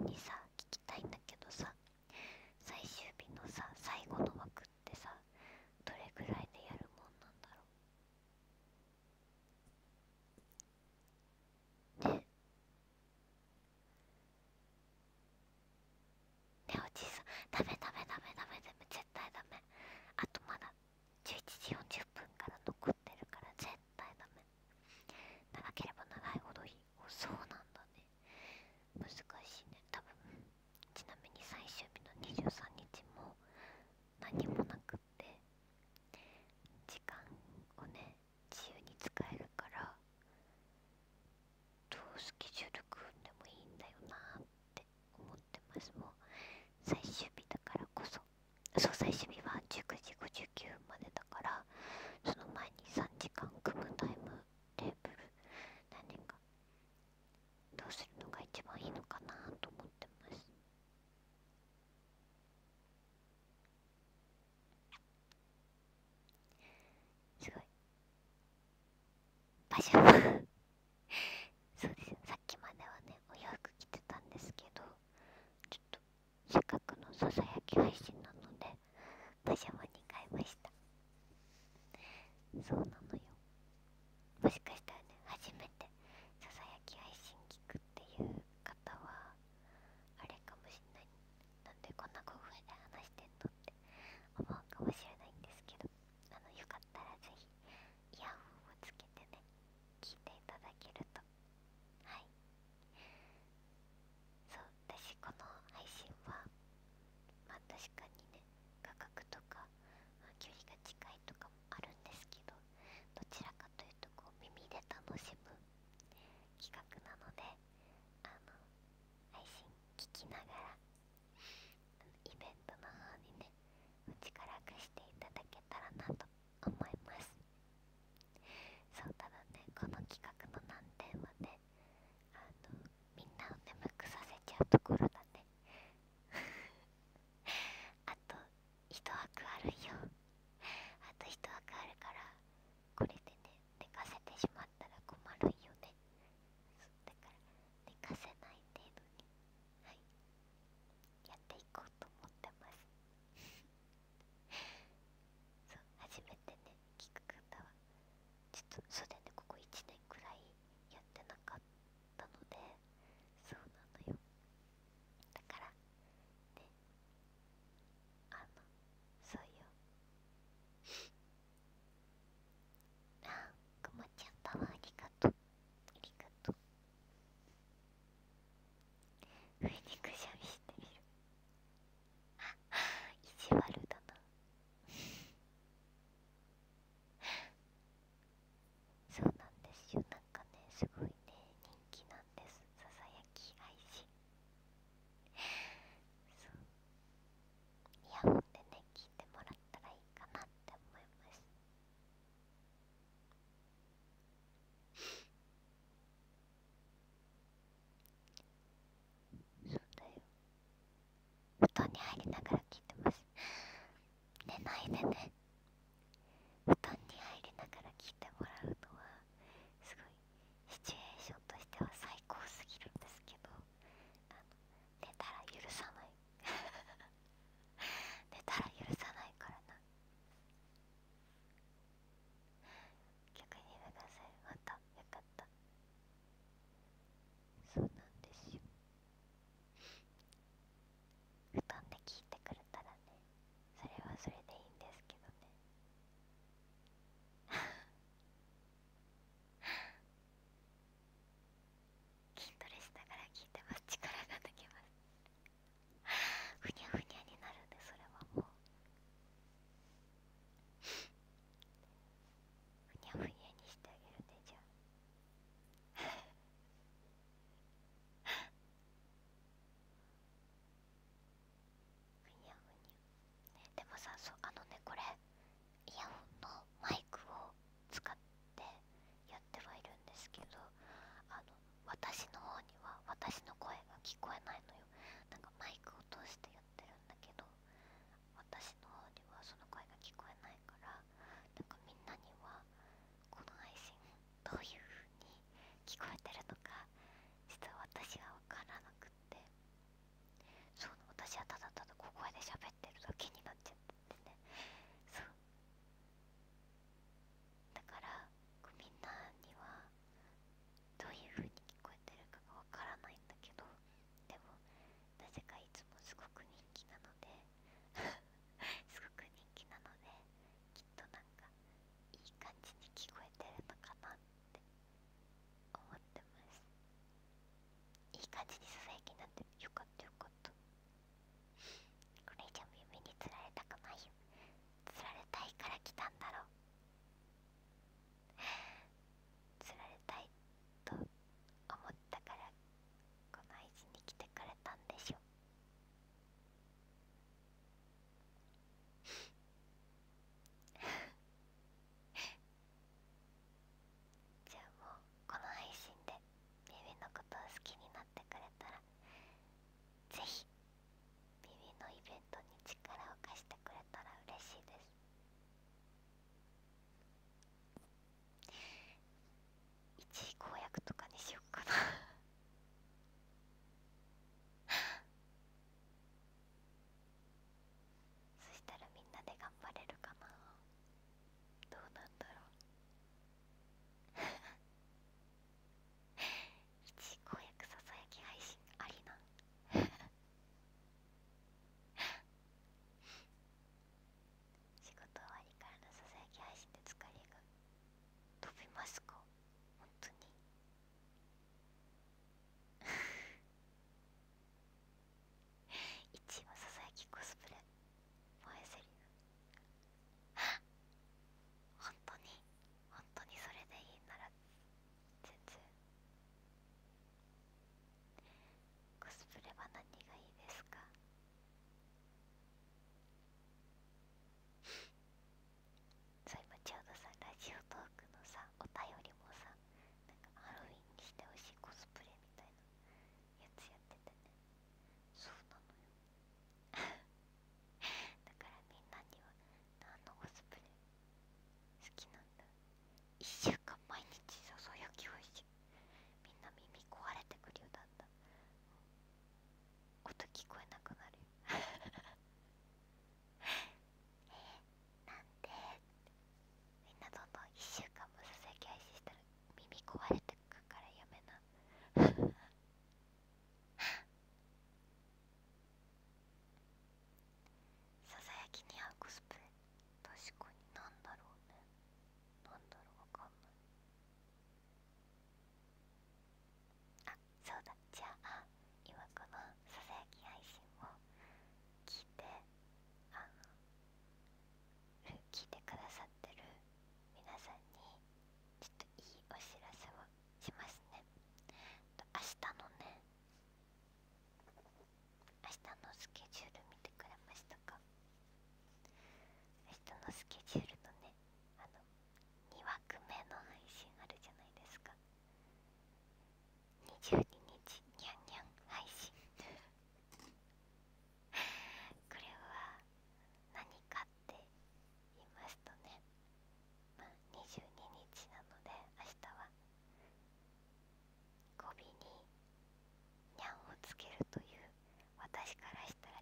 にさ。ところ布団に入りながら聞いてます。寝ないでね。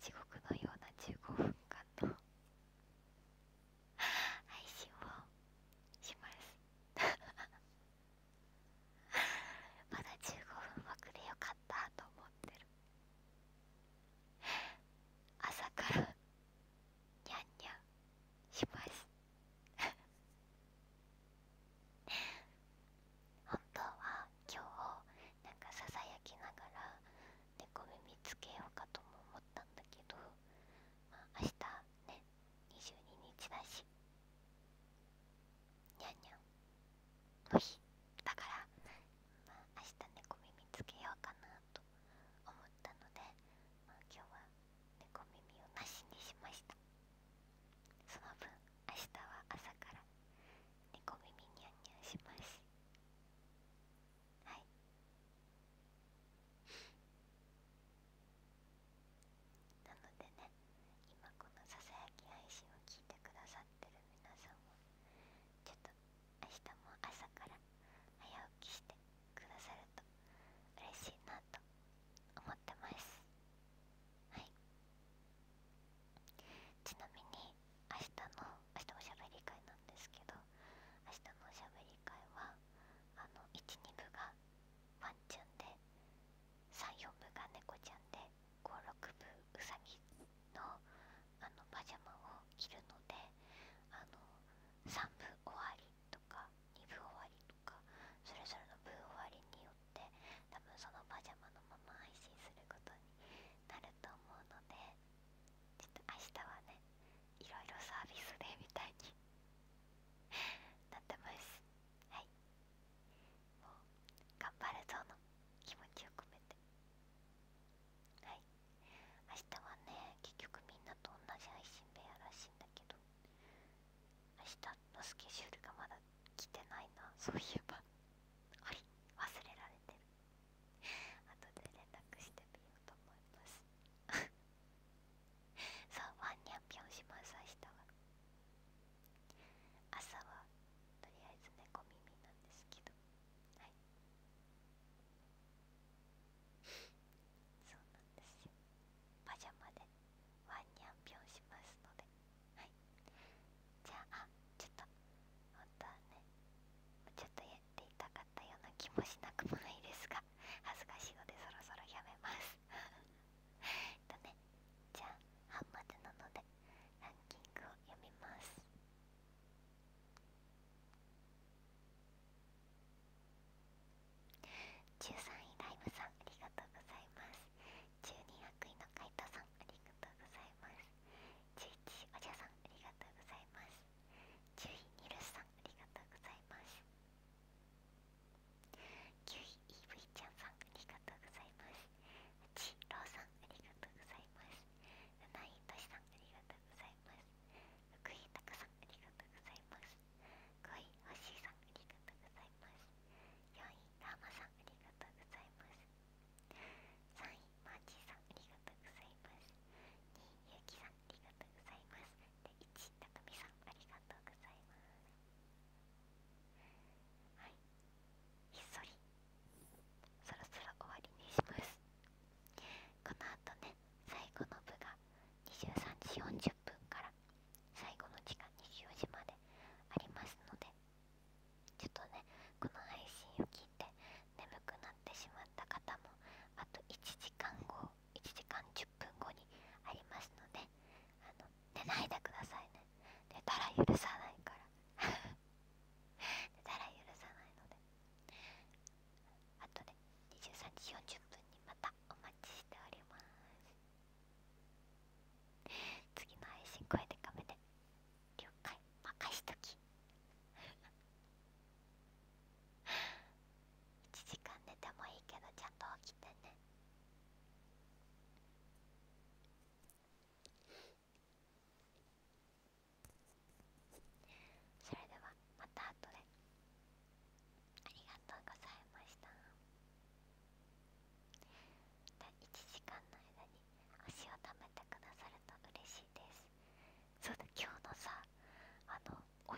地獄。な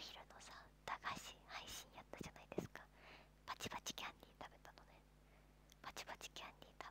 昼のさ駄菓子配信やったじゃないですか。パチパチキャンディー食べたのね。パチパチキャンディー